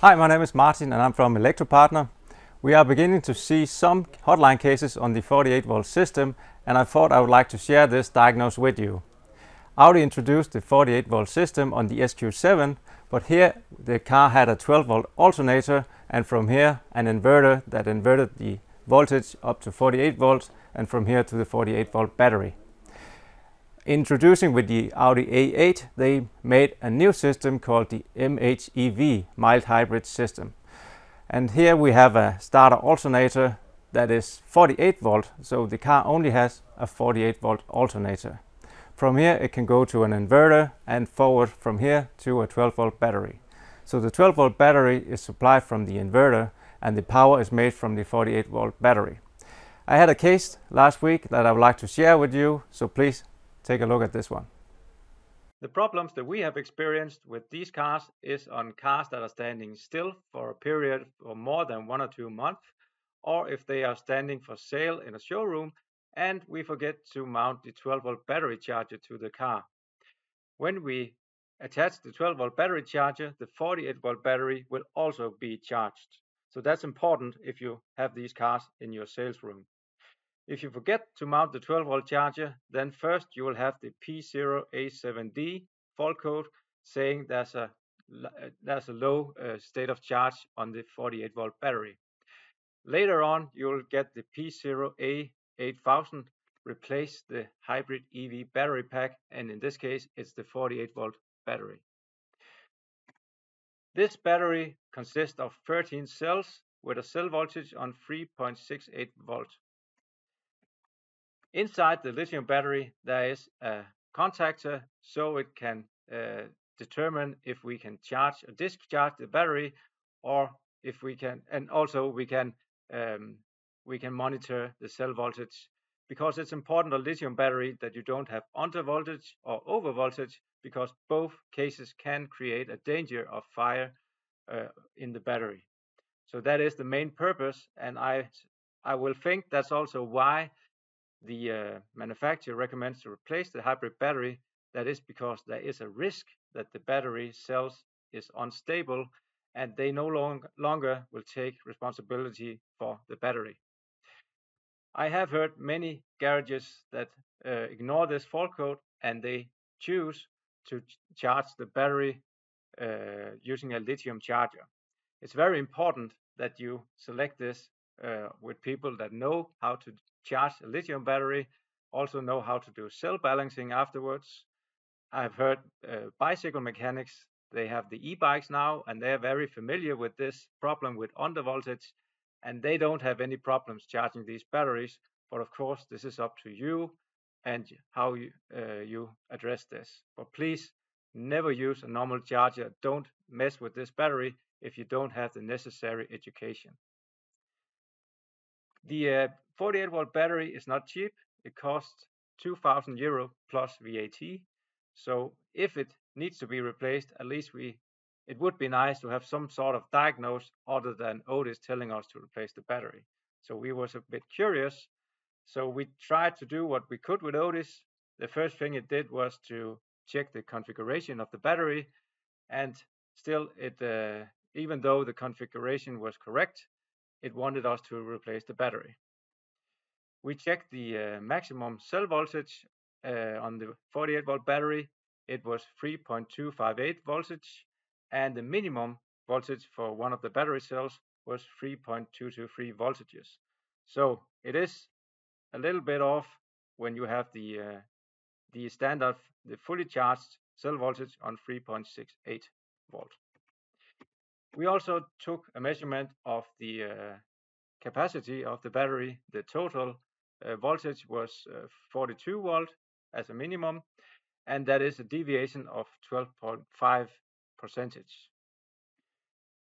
Hi, my name is Martin and I'm from ElektroPartner. We are beginning to see some hotline cases on the 48 volt system and I thought I would like to share this diagnosis with you. Audi introduced the 48 volt system on the SQ7 but here the car had a 12 volt alternator and from here an inverter that inverted the voltage up to 48 volts and from here to the 48 volt battery. Introducing with the Audi A8, they made a new system called the MHEV, mild hybrid system. And here we have a starter alternator that is 48 volt, so the car only has a 48 volt alternator. From here it can go to an inverter and forward from here to a 12 volt battery. So the 12 volt battery is supplied from the inverter and the power is made from the 48 volt battery. I had a case last week that I would like to share with you, so please take a look at this one. The problems that we have experienced with these cars is on cars that are standing still for a period of more than one or two months, or if they are standing for sale in a showroom and we forget to mount the 12 volt battery charger to the car. When we attach the 12 volt battery charger, the 48 volt battery will also be charged. So that's important if you have these cars in your sales room. If you forget to mount the 12 volt charger, then first you will have the P0A7D fault code saying there's a uh, there's a low uh, state of charge on the 48 volt battery. Later on, you'll get the P0A8000 replace the hybrid EV battery pack, and in this case, it's the 48 volt battery. This battery consists of 13 cells with a cell voltage on 3.68 volt. Inside the lithium battery, there is a contactor so it can uh, determine if we can charge or discharge the battery or if we can, and also we can um, we can monitor the cell voltage because it's important a lithium battery that you don't have under voltage or over voltage because both cases can create a danger of fire uh, in the battery. So that is the main purpose, and I I will think that's also why the uh, manufacturer recommends to replace the hybrid battery, that is because there is a risk that the battery cells is unstable and they no long, longer will take responsibility for the battery. I have heard many garages that uh, ignore this fault code and they choose to ch charge the battery uh, using a lithium charger. It's very important that you select this uh, with people that know how to charge a lithium battery, also know how to do cell balancing afterwards. I've heard uh, bicycle mechanics, they have the e-bikes now, and they're very familiar with this problem with undervoltage, and they don't have any problems charging these batteries. But of course, this is up to you and how you, uh, you address this. But please never use a normal charger. Don't mess with this battery if you don't have the necessary education. The uh, 48 volt battery is not cheap. It costs 2000 euro plus VAT. So if it needs to be replaced, at least we it would be nice to have some sort of diagnosis other than ODIS telling us to replace the battery. So we was a bit curious. So we tried to do what we could with ODIS. The first thing it did was to check the configuration of the battery, and still, it uh, even though the configuration was correct, it wanted us to replace the battery. We checked the uh, maximum cell voltage uh, on the 48 volt battery. It was 3.258 voltage, and the minimum voltage for one of the battery cells was 3.223 voltages. So it is a little bit off when you have the uh, the standard, the fully charged cell voltage on 3.68 volt. We also took a measurement of the uh, capacity of the battery. The total uh, voltage was uh, 42 volt as a minimum, and that is a deviation of 12.5 percentage.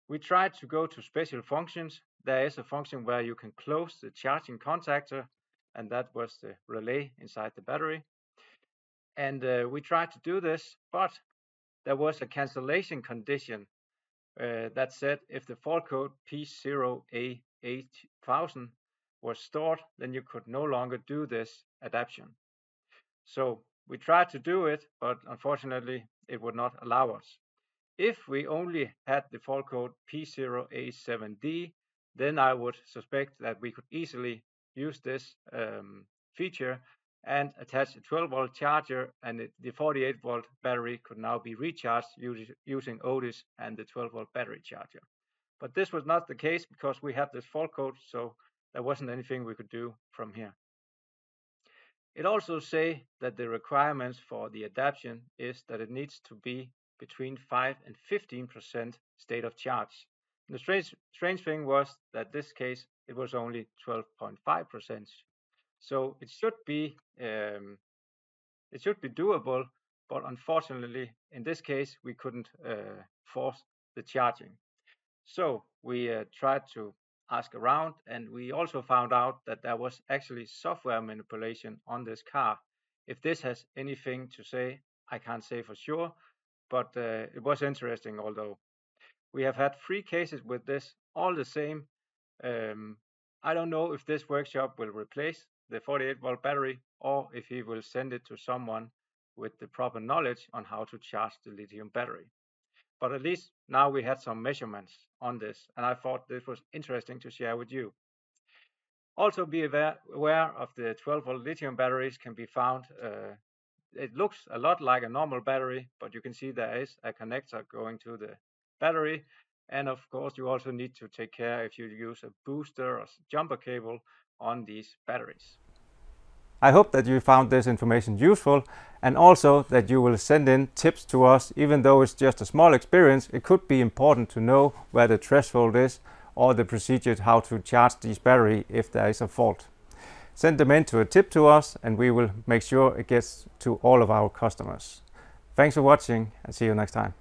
We tried to go to special functions. There is a function where you can close the charging contactor, and that was the relay inside the battery. And uh, we tried to do this, but there was a cancellation condition uh, that said if the fault code P0A8000 was stored, then you could no longer do this adaptation. So we tried to do it, but unfortunately it would not allow us. If we only had the fault code P0A7D, then I would suspect that we could easily use this um, feature and attach a 12 volt charger and the 48 volt battery could now be recharged using ODIS and the 12 volt battery charger. But this was not the case because we had this fault code, so there wasn't anything we could do from here. It also say that the requirements for the adaptation is that it needs to be between 5 and 15% state of charge. And the strange, strange thing was that this case, it was only 12.5%. So it should be um, it should be doable, but unfortunately, in this case, we couldn't uh, force the charging. So we uh, tried to ask around, and we also found out that there was actually software manipulation on this car. If this has anything to say, I can't say for sure, but uh, it was interesting. Although we have had three cases with this, all the same. Um, I don't know if this workshop will replace the 48 volt battery or if he will send it to someone with the proper knowledge on how to charge the lithium battery. But at least now we had some measurements on this, and I thought this was interesting to share with you. Also be aware, of the 12 volt lithium batteries can be found. Uh, it looks a lot like a normal battery, but you can see there is a connector going to the battery. And of course, you also need to take care if you use a booster or jumper cable on these batteries. I hope that you found this information useful and also that you will send in tips to us. Even though it's just a small experience, it could be important to know where the threshold is or the procedure how to charge these battery if there is a fault. Send them in to a tip to us and we will make sure it gets to all of our customers. Thanks for watching and see you next time.